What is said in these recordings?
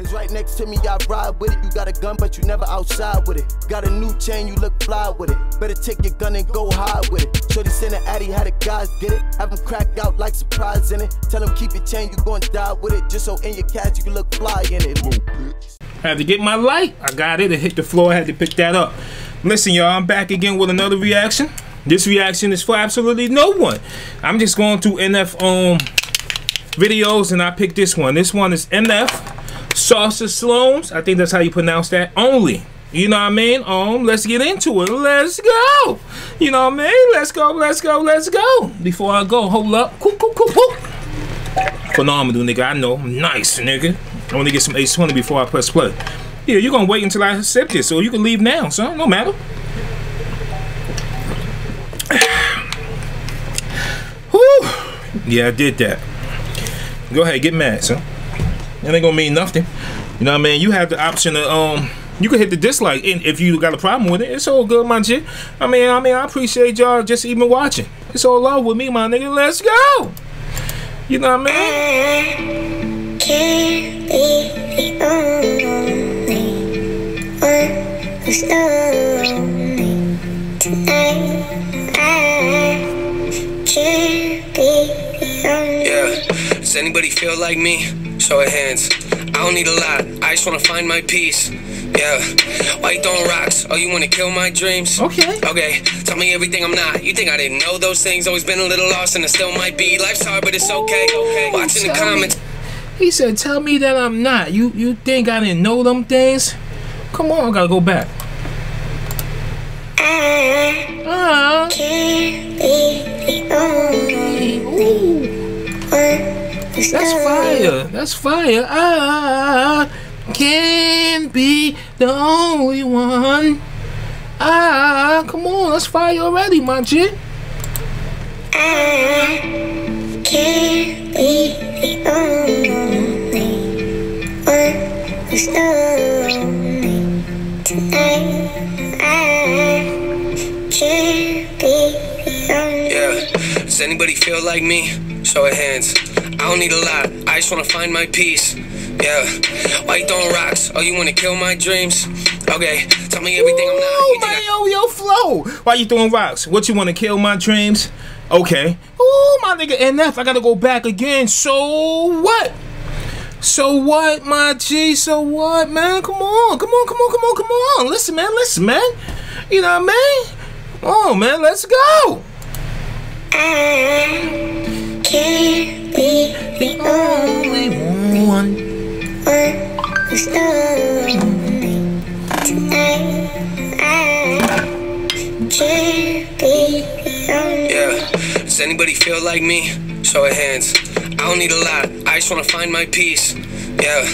It's right next to me, I ride with it. You got a gun, but you never outside with it. Got a new chain, you look fly with it. Better take your gun and go high with it. Shorty send an addy, how the guys get it. Have them cracked out like surprise in it. Tell them keep your chain, you gon' die with it. Just so in your cash you can look fly in it. Bitch. Had to get my light. I got it. It hit the floor. I had to pick that up. Listen, y'all, I'm back again with another reaction. This reaction is for absolutely no one. I'm just going through NF um videos and I picked this one. This one is NF Sasha Sloans. I think that's how you pronounce that. Only. You know what I mean? Um, let's get into it. Let's go. You know what I mean? Let's go, let's go, let's go. Before I go, hold up. Cool, cool, cool, cool. Phenomenal, nigga. I know. Nice, nigga. I want to get some Ace 20 before I press play. Yeah, you're gonna wait until I accept this, or you can leave now, son. No matter. Whew. Yeah, I did that. Go ahead, get mad, son. That ain't gonna mean nothing. You know what I mean? You have the option to um you can hit the dislike and if you got a problem with it. It's all good, my shit. I mean, I mean, I appreciate y'all just even watching. It's all love with me, my nigga. Let's go. You know what I mean? Yeah. Does anybody feel like me? Show of hands. I don't need a lot. I just wanna find my peace. Yeah. Why you throwing rocks? Oh, you wanna kill my dreams? Okay. Okay. Tell me everything I'm not. You think I didn't know those things? Always been a little lost and I still might be. Life's hard, but it's okay. Okay. Watching the tell me- comments. He said, "Tell me that I'm not." You you think I didn't know them things? Come on, I gotta go back. I Ah, can't be the only one who's that's fire. That's fire. I can be the only one. Ah, come on, that's fire already, my G. I can't be the only one who's lonely tonight. I can't be the only Yeah. Does anybody feel like me? Show of hands. I don't need a lot. I just wanna find my peace. Yeah. Why you throwing rocks? Oh, you wanna kill my dreams? Okay. Tell me everything I'm not. Ooh, You think my yo yo flow. Why you throwing rocks? What you want to kill my dreams? Okay. Ooh, my nigga NF. I gotta go back again. So what? So what, my G? So what, man? Come on, come on, come on, come on, come on. Listen, man. Listen, man. You know what I mean? Come on, man. Let's go. I can't be the only one. one who's lonely tonight. I can't be the only Yeah. Does anybody feel like me? Show of hands. I don't need a lot. I just wanna find my peace. Yeah.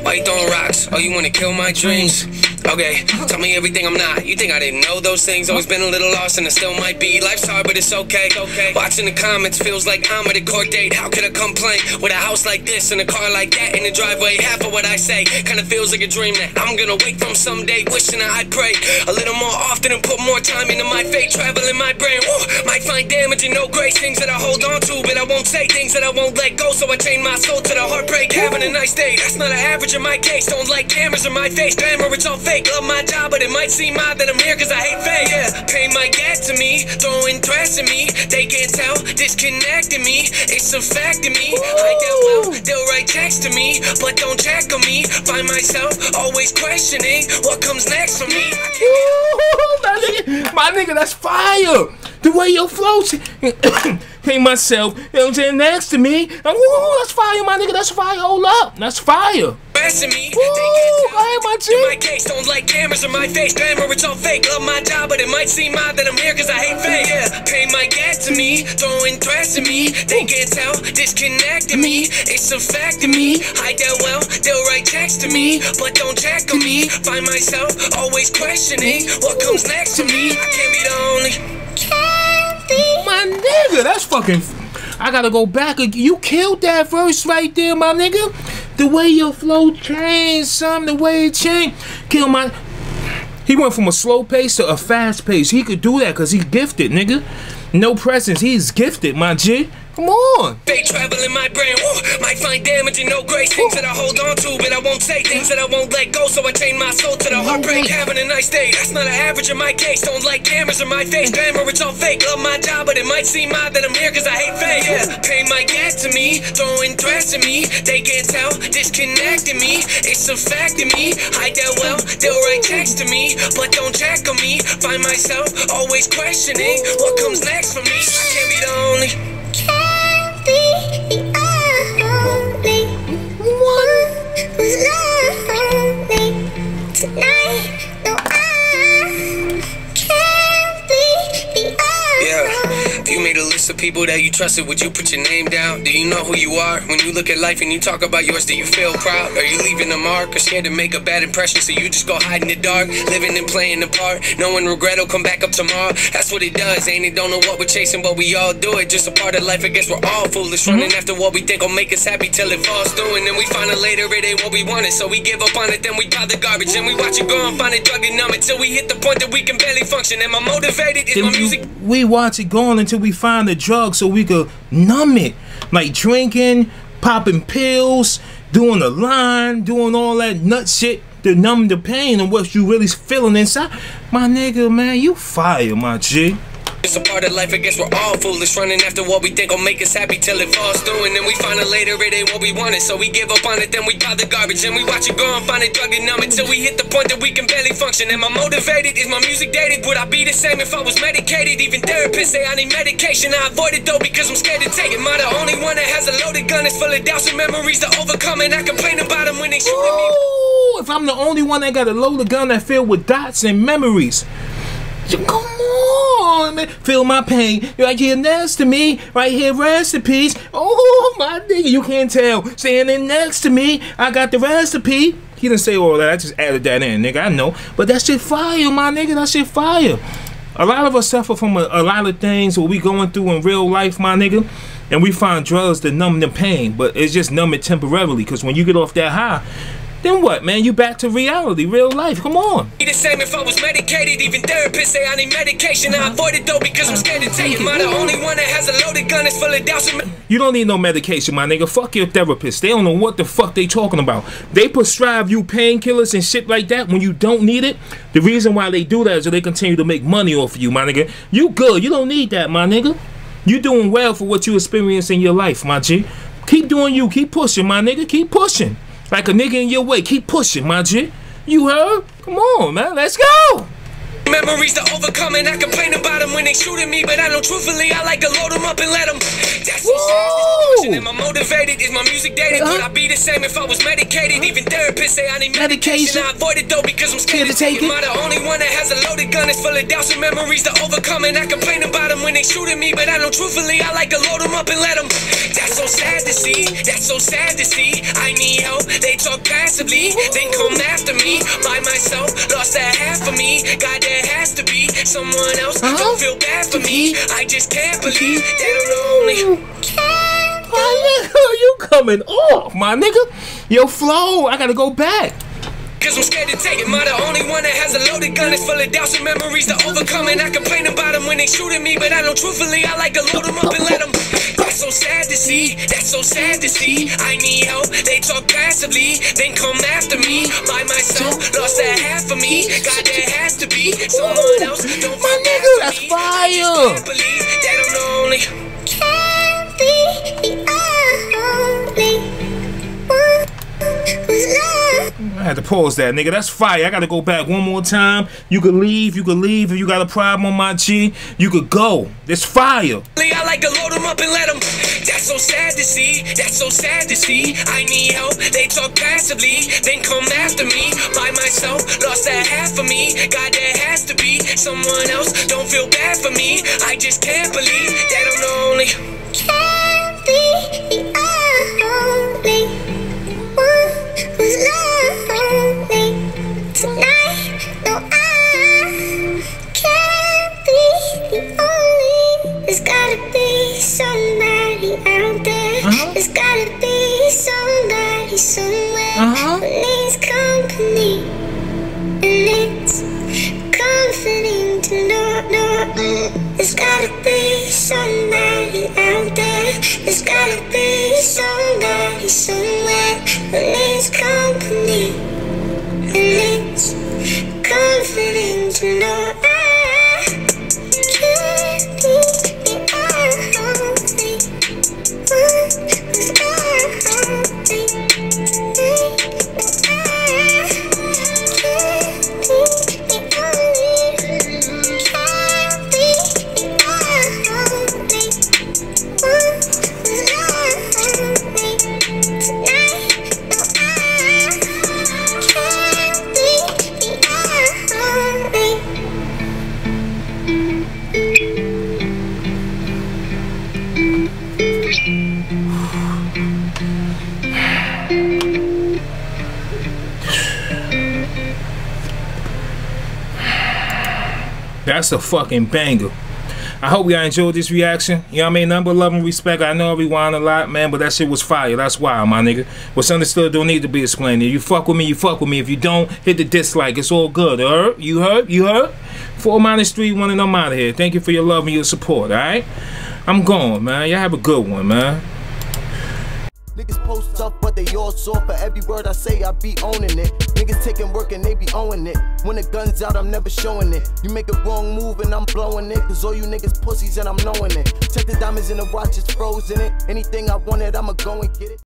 Why you throwing rocks? Oh, you wanna kill my dreams? Okay. Tell me everything I'm not. You think I didn't know those things? Always been a little lost and I still might be. Life's hard, but it's okay. Okay. Watching the comments feels like I'm at a court date. How could I complain with a house like this and a car like that in the driveway? Half of what I say kinda feels like a dream that I'm gonna wake from someday. Wishing I'd pray a little more often and put more time into my fate. Traveling my brain. Woo, might find damage and no grace. Things that I hold on to, but I won't say things that I won't let go. So I chain my soul to the heartbreak. Having a nice day. That's not an average in my case. Don't like cameras in my face. Glamour, it's all fake. Love my job, but it might seem odd that I'm here cause I hate fame. Yeah, pay my gas to me, throwing threats at me. They can't tell, disconnecting me. It's a fact to me. I doubt well, they'll write text to me, but don't check on me. Find myself always questioning what comes next for me. I can't Ooh, my nigga, that's fire. The way your flow, hey myself, you know what I'm saying, next to me. Ooh, that's fire, my nigga. That's fire. Hold up, that's fire. Pressing me, Woo, they can't go ahead, my G. In my case, don't like cameras in my face. Glamour, it's all fake. Love my job, but it might seem odd that I'm here cause I hate fame. Yeah, pay my gas to me, throwing threats at me. They can't tell, disconnecting me. It's a fact to me. I doubt well, they'll write text to me, but don't check on me. Find myself always questioning what comes next to me. I can't be the only. can't be oh, My nigga, that's fucking. I gotta go back. You killed that verse right there, my nigga. The way your flow changed, son. The way it changed. Kill my. He went from a slow pace to a fast pace. He could do that because he's gifted, nigga. No presence. He's gifted, my G. Come on. They travel in my brain, woo, might find damage and no grace. Things that I hold on to, but I won't say things that I won't let go. So I chain my soul to the heartbreak. Having a nice day, that's not an average in my case. Don't like cameras in my face, glamour, it's all fake. Love my job, but it might seem odd that I'm here cause I hate fake. Yeah, pay my gas to me, throwing threats at me. They can't tell, disconnecting me. It's a fact to me. Hide that well, they'll write text to me, but don't check on me. Find myself always questioning what comes next for me. I can't be the only. Tonight. List of people that you trusted, would you put your name down? Do you know who you are? When you look at life and you talk about yours, do you feel proud? Are you leaving a mark or scared to make a bad impression? So you just go hide in the dark, living and playing the part. Knowing regret will come back up tomorrow. That's what it does, ain't it? Don't know what we're chasing, but we all do it. Just a part of life, I guess we're all foolish. Running after what we think will make us happy till it falls through. And then we find out later it ain't what we wanted. So we give up on it, then we pile the garbage. And we watch it go and find it drug and numb until we hit the point that we can barely function. Am I motivated? Is my music we, we watch it going until we find the drug so we could numb it. Like drinking, popping pills, doing the line, doing all that nut shit to numb the pain and what you really feeling inside. My nigga, man, you fire, my G. It's a part of life, I guess we're all foolish. Running after what we think will make us happy till it falls through. And then we find out later it ain't what we wanted. So we give up on it, then we pile the garbage. And we watch it go and find it drug and numb until we hit the point that we can barely function. Am I motivated? Is my music dated? Would I be the same if I was medicated? Even therapists say I need medication. I avoid it though because I'm scared to take it. Am I the only one that has a loaded gun? It's full of doubts and memories to overcome. And I complain about them when they shoot me. If I'm the only one that got a loaded gun that filled with dots and memories. Come on, man. Feel my pain. you Right here next to me. Right here, recipes. Oh, my nigga. You can't tell. Standing next to me. I got the recipe. He didn't say all that. I just added that in, nigga. I know. But that shit fire, my nigga. That shit fire. A lot of us suffer from a, a lot of things what we going through in real life, my nigga. And we find drugs to numb the pain. But it's just numb it temporarily. Because when you get off that high, then what, man? You back to reality, real life. Come on. Be the same if I was medicated. Even therapists say I need medication. I avoid it though because I'm scared to take it. Am I the only one that has a loaded gun? It's full of doubts. You don't need no medication, my nigga. Fuck your therapist. They don't know what the fuck they talking about. They prescribe you painkillers and shit like that when you don't need it. The reason why they do that is so they continue to make money off of you, my nigga. You good. You don't need that, my nigga. You doing well for what you experience in your life, my G. Keep doing you. Keep pushing, my nigga. Keep pushing. Like a nigga in your way. Keep pushing, my G. You heard? Come on, man. Let's go. Memories to overcome, and I complain when they shoot at me. But I know truthfully, I like to load them up and let them. That's Woo! Am I motivated? Is my music dated? Would I be the same if I was medicated? Even therapists say I need medication. Medication. I avoid it though because I'm scared to take it. Am I the only one that has a loaded gun? It's full of doubts and memories to overcome, and I complain about them when they shoot at me. But I know truthfully, I like to load them up and let them. That's so sad to see. That's so sad to see. I need help. They talk passively, then come after me. By myself, lost that half of me. God, there has to be someone else. Don't feel bad for me. I just can't believe that I'm the only. My nigga, you coming off, my nigga. Yo, flow. I gotta go back. Cause I'm scared to take it. Am I the only one that has a loaded gun? It's full of doubts and memories to overcome. And I complain about them when they shoot at me. But I know truthfully, I like to load them up and let them. That's so sad to see. That's so sad to see. I need help. They talk passively, then come after me. By myself, lost that half of me. God, there has to be someone else. Don't My nigga, that's fire. Had to pause that, nigga. That's fire. I gotta go back one more time. You could leave. You could leave if you got a problem on my G. You could go. It's fire. I like to load them up and let them. That's so sad to see. That's so sad to see. I need help. They talk passively, then come after me. By myself, lost that half of me. God, there has to be someone else. Don't feel bad for me. I just can't believe that I'm the somebody out there. Uh-huh. There's gotta be somebody somewhere Uh-huh. who That's a fucking banger. I hope y'all enjoyed this reaction. You know what I mean? Number love and respect. I know I rewind a lot, man, but that shit was fire. That's why, my nigga. What's understood don't need to be explained. If you fuck with me, you fuck with me. If you don't, hit the dislike. It's all good. You heard? You heard? You heard? Four minus three, one, and I'm out of here. Thank you for your love and your support, alright? I'm gone, man. Y'all have a good one, man. Niggas post up, but they all soft. For every word I say, I be owning it. Niggas taking work and they be owning it. When the gun's out, I'm never showing it. You make a wrong move and I'm blowing it. Cause all you niggas pussies and I'm knowing it. Check the diamonds in the watch, it's frozen it. Anything I wanted, I'ma go and get it.